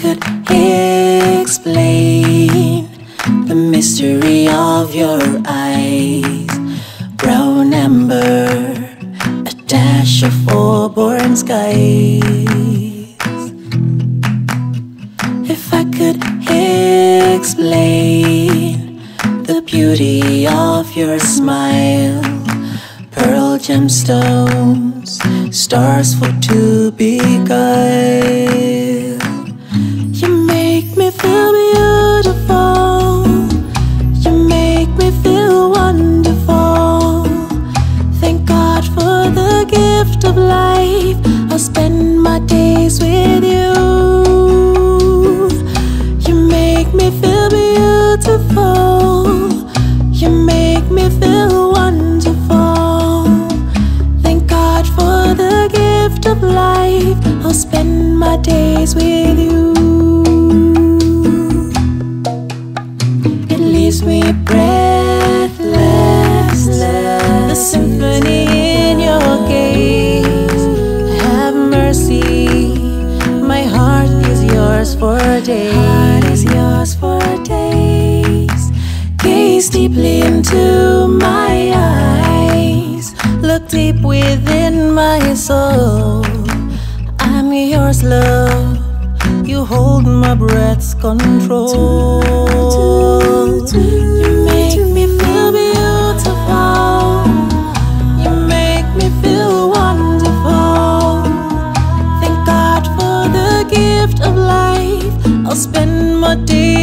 could explain the mystery of your eyes, brown amber, a dash of foreborn skies. If I could explain the beauty of your smile, pearl gemstones, stars for to beguile. Spend my days with you. You make me feel beautiful. You make me feel wonderful. Thank God for the gift of life. I'll spend my days with you. It leaves me breathless. The symphony Heart is yours for days. Gaze deeply into my eyes. Look deep within my soul. I'm yours, love. You hold my breath's control. You make me feel beautiful. You make me feel wonderful. Thank God for the gift of life. I'll spend my days